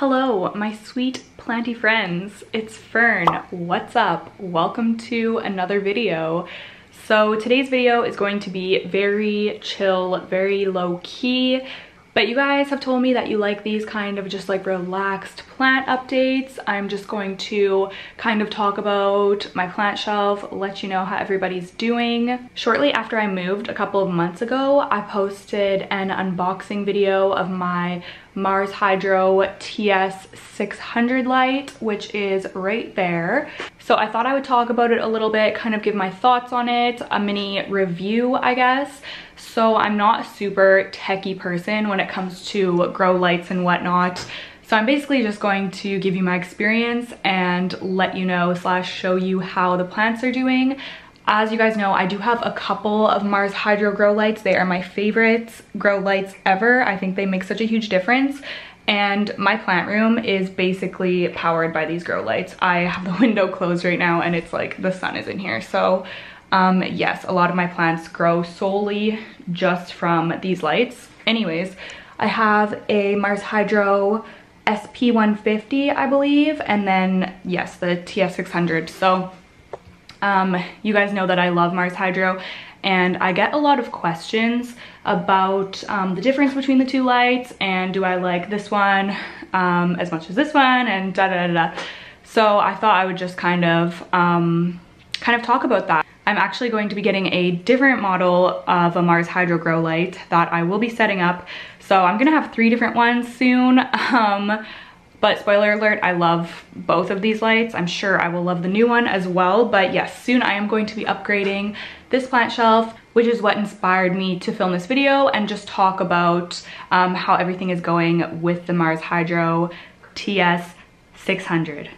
Hello, my sweet planty friends. It's Fern. What's up? Welcome to another video. So today's video is going to be very chill, very low key. But you guys have told me that you like these kind of just like relaxed plant updates. I'm just going to kind of talk about my plant shelf, let you know how everybody's doing. Shortly after I moved a couple of months ago, I posted an unboxing video of my Mars Hydro TS600 light, which is right there. So I thought I would talk about it a little bit, kind of give my thoughts on it, a mini review, I guess. So I'm not a super techie person when it comes to grow lights and whatnot. So I'm basically just going to give you my experience and let you know slash show you how the plants are doing. As you guys know, I do have a couple of Mars Hydro grow lights. They are my favorite grow lights ever. I think they make such a huge difference. And my plant room is basically powered by these grow lights. I have the window closed right now and it's like the sun is in here. So um, yes, a lot of my plants grow solely just from these lights. Anyways, I have a Mars Hydro SP150, I believe, and then, yes, the TS600. So um, you guys know that I love Mars Hydro and I get a lot of questions about um, the difference between the two lights and do I like this one um, as much as this one and da da da da. So I thought I would just kind of, um, kind of talk about that. I'm actually going to be getting a different model of a Mars Hydro Grow light that I will be setting up. So I'm gonna have three different ones soon. Um, but spoiler alert, I love both of these lights. I'm sure I will love the new one as well. But yes, soon I am going to be upgrading this plant shelf, which is what inspired me to film this video and just talk about um, how everything is going with the Mars Hydro TS 600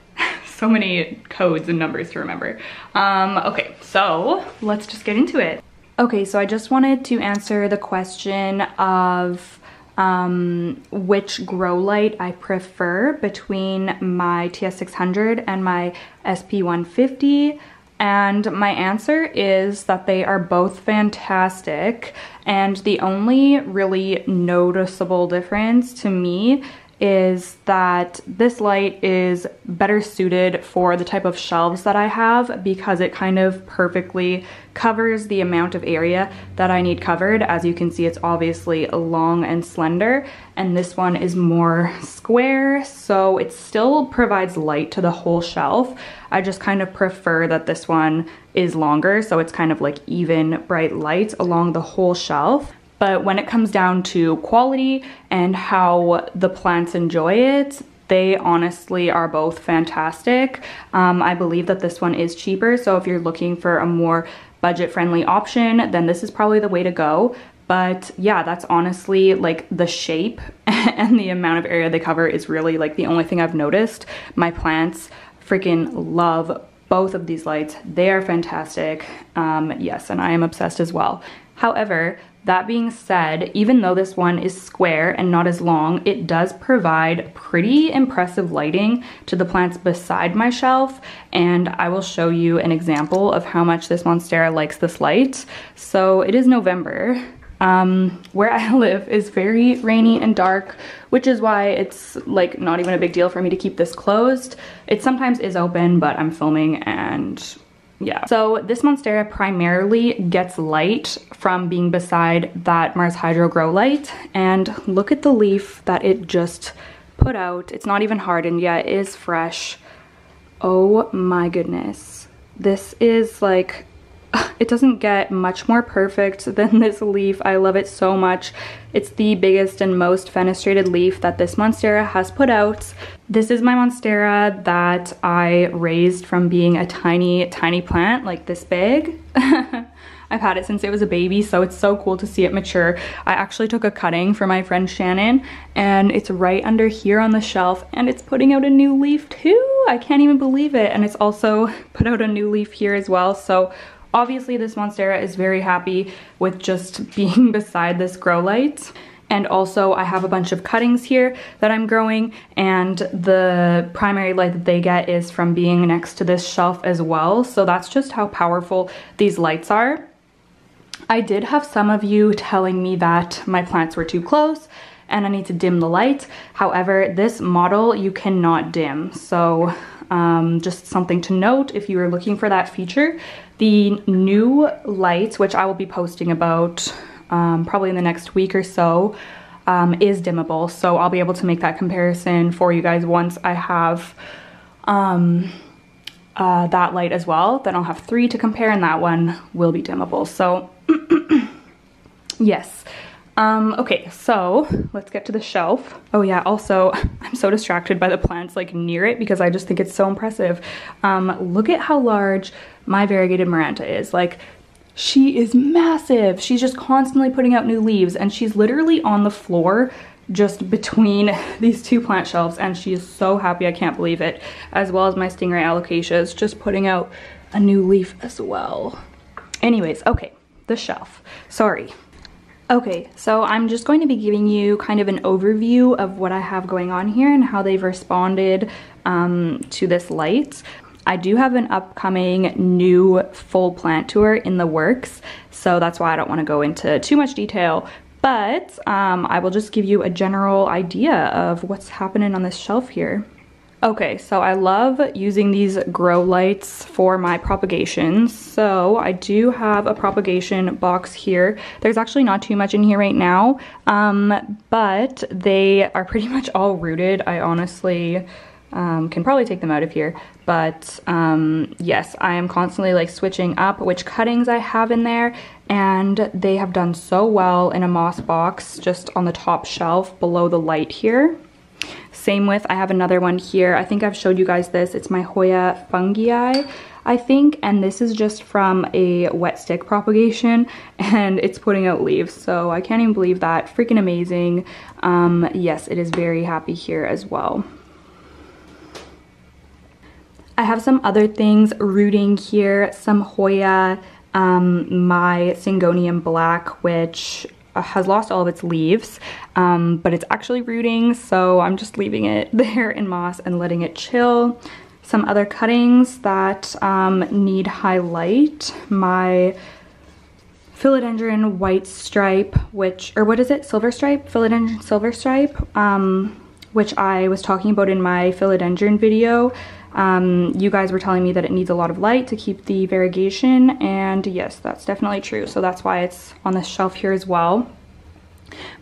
so many codes and numbers to remember. Um, okay, so let's just get into it. Okay, so I just wanted to answer the question of um, which grow light I prefer between my TS600 and my SP150. And my answer is that they are both fantastic. And the only really noticeable difference to me is that this light is better suited for the type of shelves that I have because it kind of perfectly covers the amount of area that I need covered. As you can see, it's obviously long and slender, and this one is more square, so it still provides light to the whole shelf. I just kind of prefer that this one is longer, so it's kind of like even bright light along the whole shelf. But when it comes down to quality and how the plants enjoy it, they honestly are both fantastic. Um, I believe that this one is cheaper, so if you're looking for a more budget-friendly option, then this is probably the way to go. But yeah, that's honestly like the shape and the amount of area they cover is really like the only thing I've noticed. My plants freaking love both of these lights. They are fantastic. Um, yes, and I am obsessed as well. However, that being said, even though this one is square and not as long, it does provide pretty impressive lighting to the plants beside my shelf. And I will show you an example of how much this Monstera likes this light. So it is November. Um, where I live is very rainy and dark, which is why it's like not even a big deal for me to keep this closed. It sometimes is open, but I'm filming and yeah. So this Monstera primarily gets light from being beside that Mars Hydro Grow light. And look at the leaf that it just put out. It's not even hardened yet, it is fresh. Oh my goodness. This is like it doesn't get much more perfect than this leaf. I love it so much. It's the biggest and most fenestrated leaf that this Monstera has put out. This is my Monstera that I raised from being a tiny, tiny plant like this big. I've had it since it was a baby, so it's so cool to see it mature. I actually took a cutting for my friend Shannon, and it's right under here on the shelf, and it's putting out a new leaf too. I can't even believe it. And it's also put out a new leaf here as well, so Obviously this Monstera is very happy with just being beside this grow light. And also I have a bunch of cuttings here that I'm growing and the primary light that they get is from being next to this shelf as well. So that's just how powerful these lights are. I did have some of you telling me that my plants were too close and I need to dim the light. However, this model you cannot dim. So um, just something to note if you are looking for that feature. The new lights, which I will be posting about um, probably in the next week or so, um, is dimmable. So I'll be able to make that comparison for you guys once I have um, uh, that light as well. Then I'll have three to compare and that one will be dimmable. So yes. Um, okay, so let's get to the shelf. Oh yeah, also, I'm so distracted by the plants like near it because I just think it's so impressive. Um, look at how large my variegated Maranta is. Like, she is massive. She's just constantly putting out new leaves and she's literally on the floor just between these two plant shelves and she is so happy, I can't believe it. As well as my Stingray alocasias just putting out a new leaf as well. Anyways, okay, the shelf. Sorry, Okay, so I'm just going to be giving you kind of an overview of what I have going on here and how they've responded um, to this light. I do have an upcoming new full plant tour in the works, so that's why I don't want to go into too much detail, but um, I will just give you a general idea of what's happening on this shelf here. Okay, so I love using these grow lights for my propagations. So I do have a propagation box here. There's actually not too much in here right now, um, but they are pretty much all rooted. I honestly um, can probably take them out of here. But um, yes, I am constantly like switching up which cuttings I have in there and they have done so well in a moss box just on the top shelf below the light here. Same with, I have another one here. I think I've showed you guys this. It's my Hoya fungii. I think, and this is just from a wet stick propagation and it's putting out leaves. So I can't even believe that. Freaking amazing. Um, yes, it is very happy here as well. I have some other things rooting here, some Hoya, um, my Syngonium Black, which has lost all of its leaves, um, but it's actually rooting, so I'm just leaving it there in moss and letting it chill. Some other cuttings that um, need highlight. My philodendron white stripe, which, or what is it, silver stripe? Philodendron silver stripe, um, which I was talking about in my philodendron video. Um, you guys were telling me that it needs a lot of light to keep the variegation and yes, that's definitely true. So that's why it's on the shelf here as well.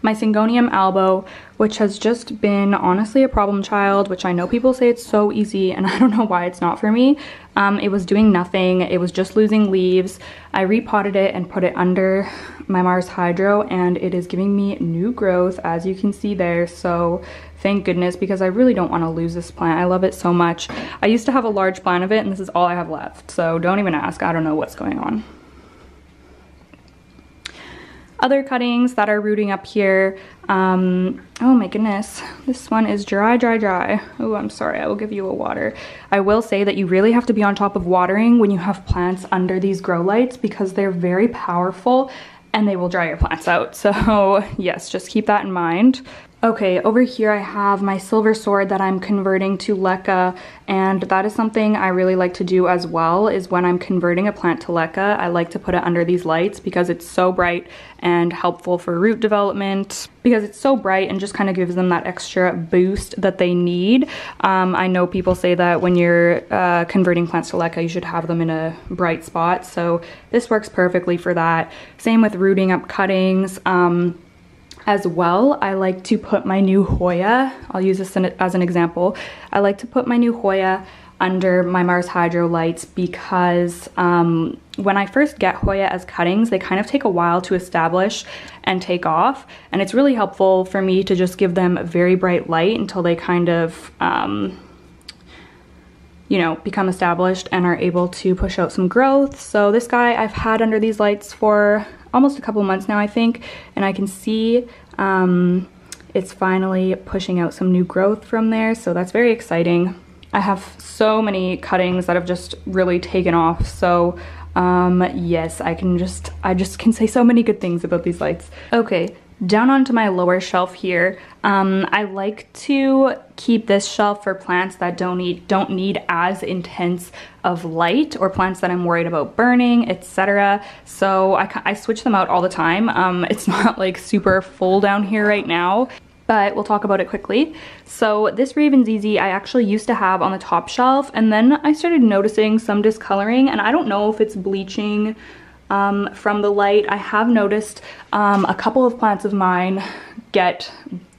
My Syngonium albo, which has just been honestly a problem child, which I know people say it's so easy and I don't know why it's not for me. Um, it was doing nothing. It was just losing leaves. I repotted it and put it under my Mars Hydro and it is giving me new growth as you can see there. So thank goodness because I really don't want to lose this plant. I love it so much. I used to have a large plant of it and this is all I have left. So don't even ask. I don't know what's going on other cuttings that are rooting up here. Um, oh my goodness, this one is dry, dry, dry. Oh, I'm sorry, I will give you a water. I will say that you really have to be on top of watering when you have plants under these grow lights because they're very powerful and they will dry your plants out. So yes, just keep that in mind. Okay, over here I have my silver sword that I'm converting to leca and that is something I really like to do as well is when I'm converting a plant to leca, I like to put it under these lights because it's so bright and helpful for root development because it's so bright and just kind of gives them that extra boost that they need. Um, I know people say that when you're uh, converting plants to leca, you should have them in a bright spot. So this works perfectly for that. Same with rooting up cuttings. Um, as well, I like to put my new Hoya, I'll use this as an example, I like to put my new Hoya under my Mars Hydro lights because um, when I first get Hoya as cuttings, they kind of take a while to establish and take off. And it's really helpful for me to just give them a very bright light until they kind of, um, you know, become established and are able to push out some growth. So this guy I've had under these lights for almost a couple months now, I think, and I can see um, it's finally pushing out some new growth from there, so that's very exciting. I have so many cuttings that have just really taken off, so um, yes, I can just, I just can say so many good things about these lights. Okay, down onto my lower shelf here, um, I like to keep this shelf for plants that don't need, don't need as intense of light or plants that I'm worried about burning, etc. So I, I switch them out all the time. Um, it's not like super full down here right now. but we'll talk about it quickly. So this Raven ZZ I actually used to have on the top shelf and then I started noticing some discoloring and I don't know if it's bleaching um, from the light. I have noticed um, a couple of plants of mine get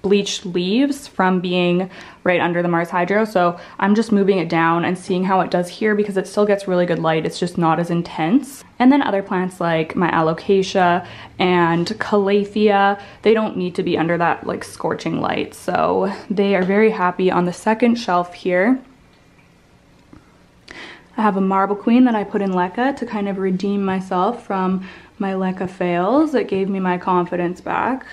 bleached leaves from being right under the Mars Hydro. So I'm just moving it down and seeing how it does here because it still gets really good light. It's just not as intense. And then other plants like my alocasia and calathea, they don't need to be under that like scorching light. So they are very happy on the second shelf here. I have a marble queen that I put in leca to kind of redeem myself from my leca fails. It gave me my confidence back.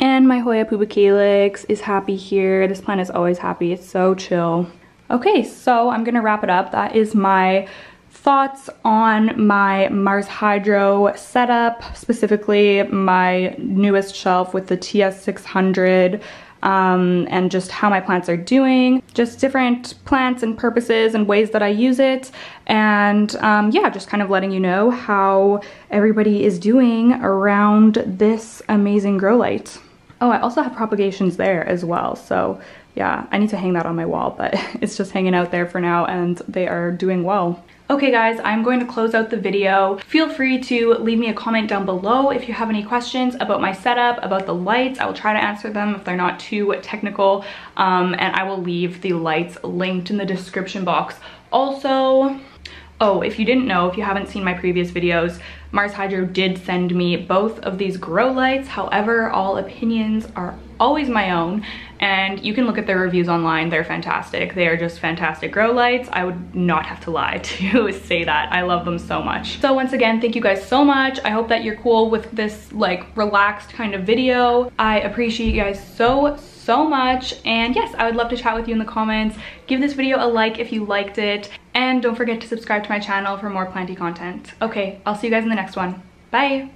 And my Hoya pubicalyx is happy here. This plant is always happy. It's so chill. Okay, so I'm gonna wrap it up. That is my thoughts on my Mars Hydro setup, specifically my newest shelf with the TS600 um, and just how my plants are doing, just different plants and purposes and ways that I use it. And um, yeah, just kind of letting you know how everybody is doing around this amazing grow light. Oh, I also have propagations there as well. So yeah, I need to hang that on my wall, but it's just hanging out there for now and they are doing well. Okay guys, I'm going to close out the video. Feel free to leave me a comment down below if you have any questions about my setup, about the lights. I will try to answer them if they're not too technical. Um, and I will leave the lights linked in the description box. Also, Oh, if you didn't know, if you haven't seen my previous videos, Mars Hydro did send me both of these grow lights. However, all opinions are always my own and you can look at their reviews online. They're fantastic. They are just fantastic grow lights. I would not have to lie to say that. I love them so much. So once again, thank you guys so much. I hope that you're cool with this like relaxed kind of video. I appreciate you guys so, so much. And yes, I would love to chat with you in the comments. Give this video a like if you liked it. And don't forget to subscribe to my channel for more planty content. Okay, I'll see you guys in the next one. Bye.